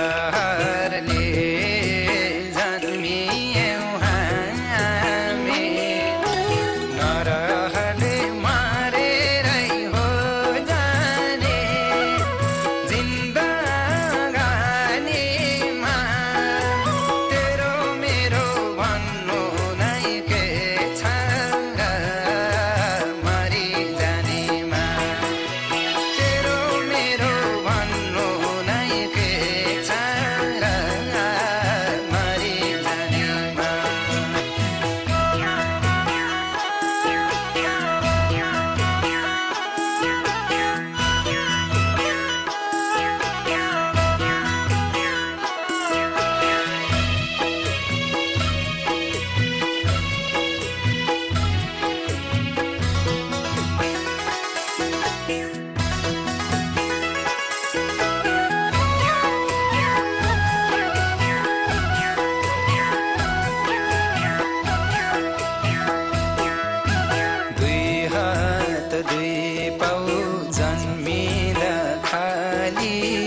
呃 Ali